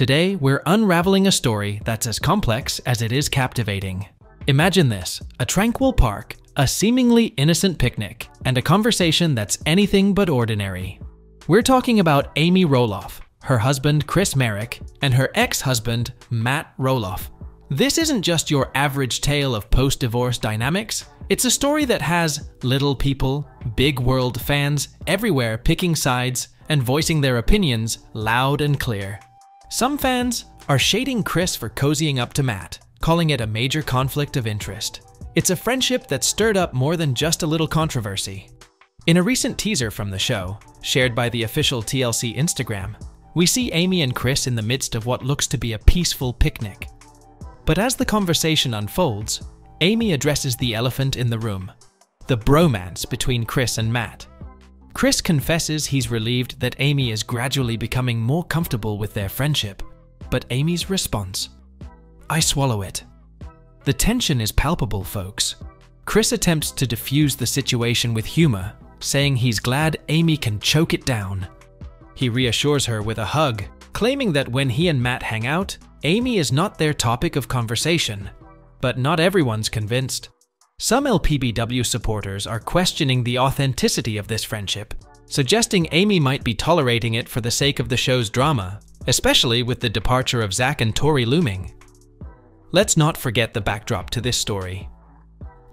Today, we're unraveling a story that's as complex as it is captivating. Imagine this a tranquil park, a seemingly innocent picnic, and a conversation that's anything but ordinary. We're talking about Amy Roloff, her husband Chris Marek, and her ex husband Matt Roloff. This isn't just your average tale of post divorce dynamics, it's a story that has little people, big world fans everywhere picking sides and voicing their opinions loud and clear. Some fans are shading Chris for cozying up to Matt, calling it a major conflict of interest. It's a friendship that stirred up more than just a little controversy. In a recent teaser from the show, shared by the official TLC Instagram, we see Amy and Chris in the midst of what looks to be a peaceful picnic. But as the conversation unfolds, Amy addresses the elephant in the room the bromance between Chris and Matt. Chris confesses he's relieved that Amy is gradually becoming more comfortable with their friendship, but Amy's response I swallow it. The tension is palpable, folks. Chris attempts to diffuse the situation with humor, saying he's glad Amy can choke it down. He reassures her with a hug, claiming that when he and Matt hang out, Amy is not their topic of conversation. But not everyone's convinced. Some LPBW supporters are questioning the authenticity of this friendship, suggesting Amy might be tolerating it for the sake of the show's drama, especially with the departure of Zach and Tori looming. Let's not forget the backdrop to this story.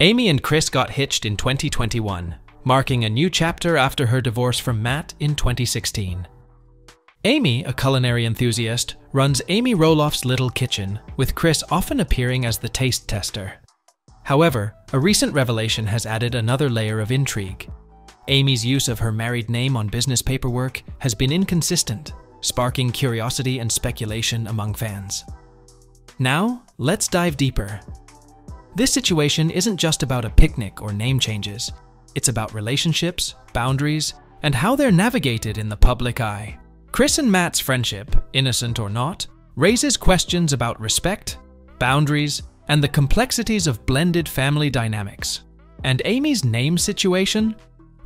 Amy and Chris got hitched in 2021, marking a new chapter after her divorce from Matt in 2016. Amy, a culinary enthusiast, runs Amy Roloff's Little Kitchen, with Chris often appearing as the taste tester. However, a recent revelation has added another layer of intrigue. Amy's use of her married name on business paperwork has been inconsistent, sparking curiosity and speculation among fans. Now, let's dive deeper. This situation isn't just about a picnic or name changes, it's about relationships, boundaries, and how they're navigated in the public eye. Chris and Matt's friendship, innocent or not, raises questions about respect, boundaries, and the complexities of blended family dynamics. And Amy's name situation?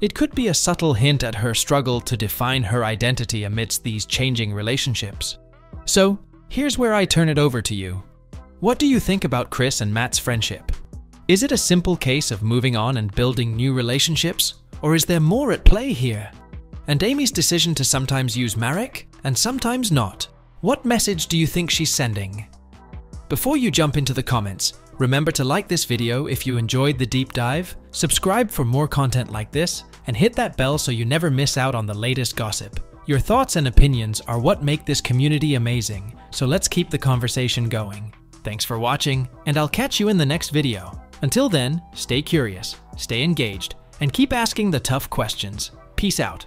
It could be a subtle hint at her struggle to define her identity amidst these changing relationships. So, Here's where I turn it over to you. What do you think about Chris and Matt's friendship? Is it a simple case of moving on and building new relationships? Or is there more at play here? And Amy's decision to sometimes use Marek and sometimes not. What message do you think she's sending? Before you jump into the comments, remember to like this video if you enjoyed the deep dive, subscribe for more content like this, and hit that bell so you never miss out on the latest gossip. Your thoughts and opinions are what make this community amazing, so let's keep the conversation going. Thanks for watching, and I'll catch you in the next video. Until then, stay curious, stay engaged, and keep asking the tough questions. Peace out.